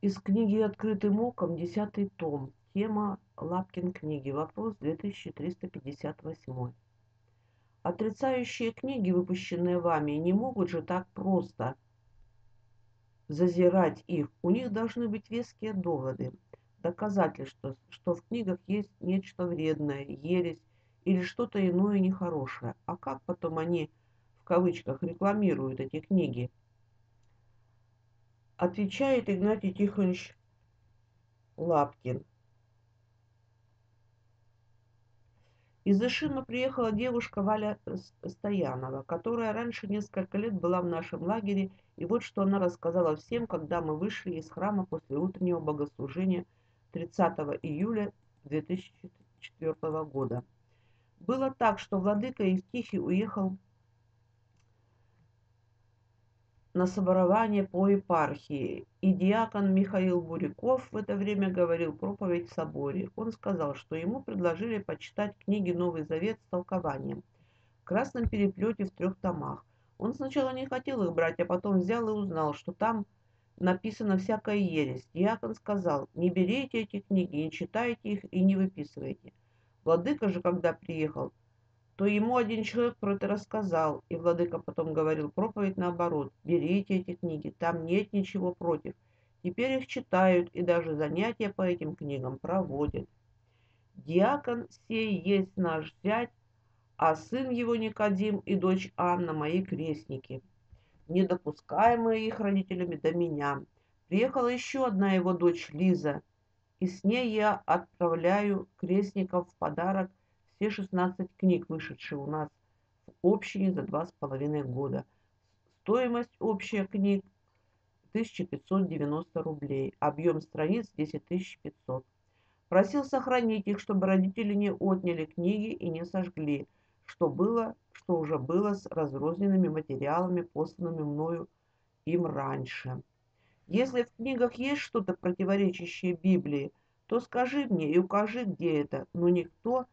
Из книги «Открытым оком», десятый том. Тема Лапкин книги. Вопрос 2358. Отрицающие книги, выпущенные вами, не могут же так просто зазирать их. У них должны быть веские доводы, доказательства, что в книгах есть нечто вредное, ересь или что-то иное нехорошее. А как потом они, в кавычках, рекламируют эти книги? Отвечает Игнатий Тихонович Лапкин. Из Ишима приехала девушка Валя Стоянова, которая раньше несколько лет была в нашем лагере, и вот что она рассказала всем, когда мы вышли из храма после утреннего богослужения 30 июля 2004 года. Было так, что владыка Евтихий уехал на соборование по епархии, и диакон Михаил Буряков в это время говорил проповедь в соборе. Он сказал, что ему предложили почитать книги «Новый Завет» с толкованием в красном переплете в трех томах. Он сначала не хотел их брать, а потом взял и узнал, что там написано всякая ересь. Диакон сказал, не берите эти книги, не читайте их и не выписывайте. Владыка же, когда приехал, то ему один человек про это рассказал, и владыка потом говорил проповедь наоборот. Берите эти книги, там нет ничего против. Теперь их читают и даже занятия по этим книгам проводят. Диакон сей есть наш зять, а сын его Никодим и дочь Анна мои крестники, недопускаемые их родителями до меня. Приехала еще одна его дочь Лиза, и с ней я отправляю крестников в подарок все 16 книг, вышедшие у нас в общине за два с половиной года. Стоимость общая книг 1590 рублей, объем страниц 10500. Просил сохранить их, чтобы родители не отняли книги и не сожгли, что было, что уже было с разрозненными материалами, посланными мною им раньше. Если в книгах есть что-то противоречащее Библии, то скажи мне и укажи, где это, но никто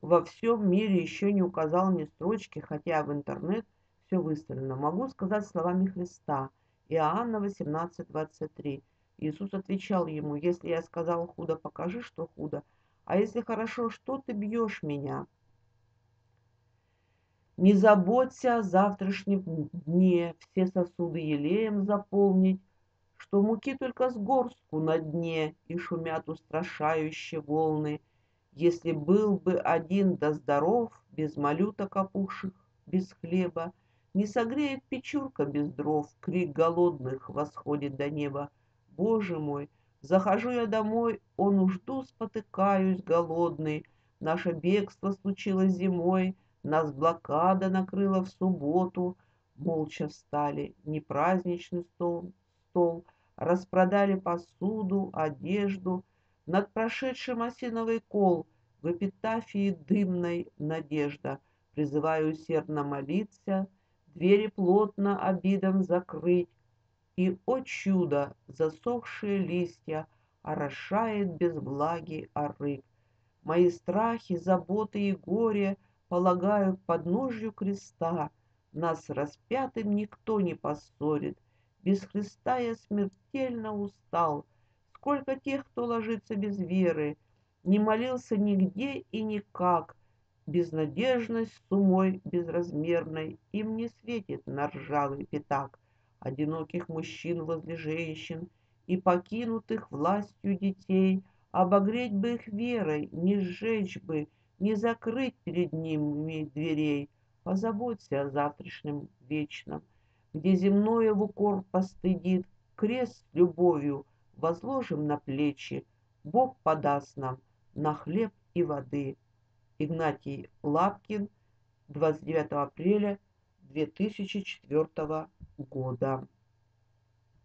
во всем мире еще не указал мне строчки, хотя в интернет все выставлено. Могу сказать словами Христа. Иоанна 18:23. Иисус отвечал ему, если я сказал худо, покажи, что худо. А если хорошо, что ты бьешь меня? Не заботься о завтрашнем дне, все сосуды елеем заполнить, что муки только с горстку на дне, и шумят устрашающие волны, если был бы один да здоров, без малюток опухших, без хлеба, Не согреет печурка без дров, крик голодных восходит до неба. Боже мой, захожу я домой, он уж жду, спотыкаюсь голодный. Наше бегство случилось зимой, нас блокада накрыла в субботу. Молча встали, не праздничный стол, стол, распродали посуду, одежду — над прошедшим осиновый кол в эпитафии дымной надежда. Призываю усердно молиться, двери плотно обидом закрыть. И, о чудо, засохшие листья орошает без влаги орык. Мои страхи, заботы и горе полагаю к подножью креста. Нас распятым никто не поссорит. Без Христа я смертельно устал — Сколько тех, кто ложится без веры, Не молился нигде и никак, Безнадежность с умой безразмерной Им не светит на ржавый пятак Одиноких мужчин возле женщин И покинутых властью детей Обогреть бы их верой, не сжечь бы, Не закрыть перед ними дверей. Позаботься о завтрашнем вечном, Где земное в укор постыдит Крест любовью — возложим на плечи, Бог подаст нам на хлеб и воды. Игнатий Лапкин, 29 апреля 2004 года.